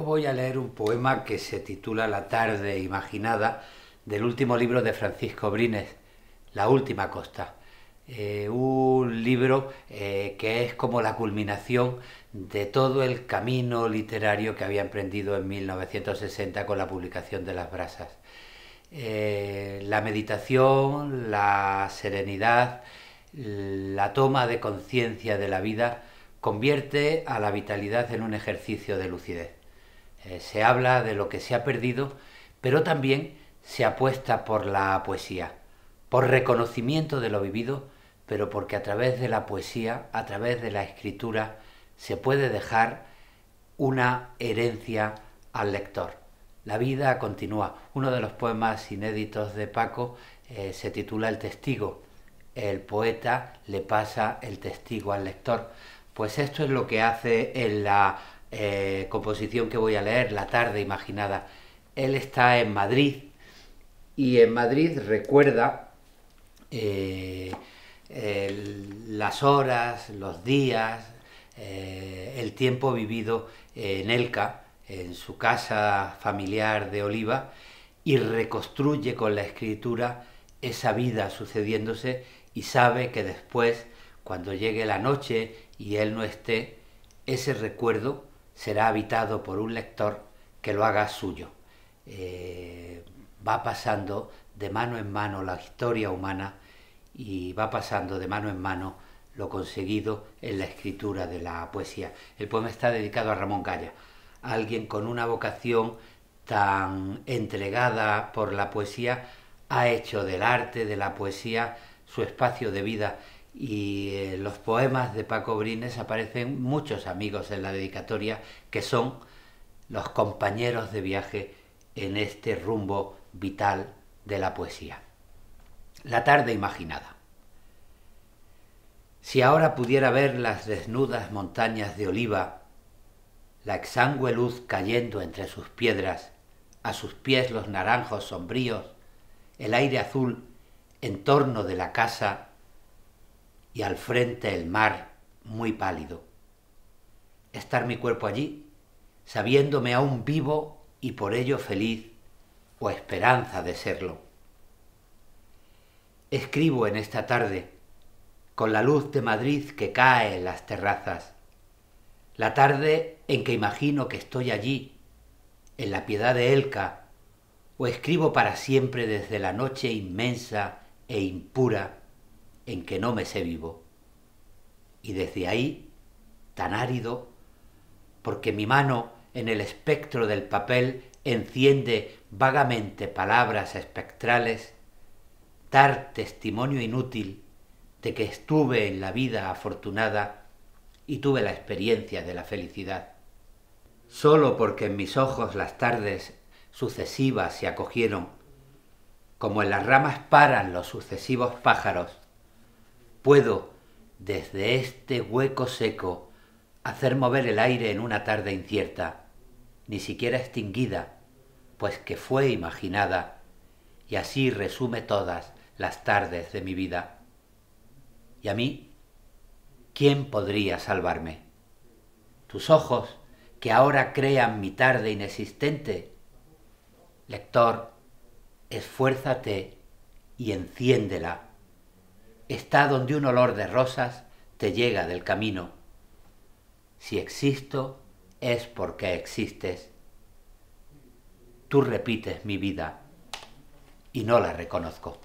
voy a leer un poema que se titula La tarde imaginada del último libro de Francisco Brines, La última costa. Eh, un libro eh, que es como la culminación de todo el camino literario que había emprendido en 1960 con la publicación de Las Brasas. Eh, la meditación, la serenidad, la toma de conciencia de la vida convierte a la vitalidad en un ejercicio de lucidez. Eh, se habla de lo que se ha perdido, pero también se apuesta por la poesía, por reconocimiento de lo vivido, pero porque a través de la poesía, a través de la escritura, se puede dejar una herencia al lector. La vida continúa. Uno de los poemas inéditos de Paco eh, se titula El testigo. El poeta le pasa el testigo al lector. Pues esto es lo que hace en la eh, composición que voy a leer, La tarde imaginada. Él está en Madrid y en Madrid recuerda eh, las horas, los días, el tiempo vivido en Elca, en su casa familiar de Oliva y reconstruye con la escritura esa vida sucediéndose y sabe que después, cuando llegue la noche y él no esté, ese recuerdo será habitado por un lector que lo haga suyo. Eh, va pasando de mano en mano la historia humana y va pasando de mano en mano lo conseguido en la escritura de la poesía. El poema está dedicado a Ramón Calla alguien con una vocación tan entregada por la poesía ha hecho del arte, de la poesía, su espacio de vida. Y en los poemas de Paco Brines aparecen muchos amigos en la dedicatoria que son los compañeros de viaje en este rumbo vital de la poesía. La tarde imaginada. Si ahora pudiera ver las desnudas montañas de oliva la exangüe luz cayendo entre sus piedras, a sus pies los naranjos sombríos, el aire azul en torno de la casa y al frente el mar muy pálido. Estar mi cuerpo allí, sabiéndome aún vivo y por ello feliz o esperanza de serlo. Escribo en esta tarde, con la luz de Madrid que cae en las terrazas, la tarde en que imagino que estoy allí, en la piedad de Elca, o escribo para siempre desde la noche inmensa e impura en que no me sé vivo. Y desde ahí, tan árido, porque mi mano en el espectro del papel enciende vagamente palabras espectrales, dar testimonio inútil de que estuve en la vida afortunada y tuve la experiencia de la felicidad. Solo porque en mis ojos las tardes sucesivas se acogieron, como en las ramas paran los sucesivos pájaros, puedo, desde este hueco seco, hacer mover el aire en una tarde incierta, ni siquiera extinguida, pues que fue imaginada, y así resume todas las tardes de mi vida. Y a mí ¿quién podría salvarme? Tus ojos, que ahora crean mi tarde inexistente. Lector, esfuérzate y enciéndela. Está donde un olor de rosas te llega del camino. Si existo, es porque existes. Tú repites mi vida y no la reconozco.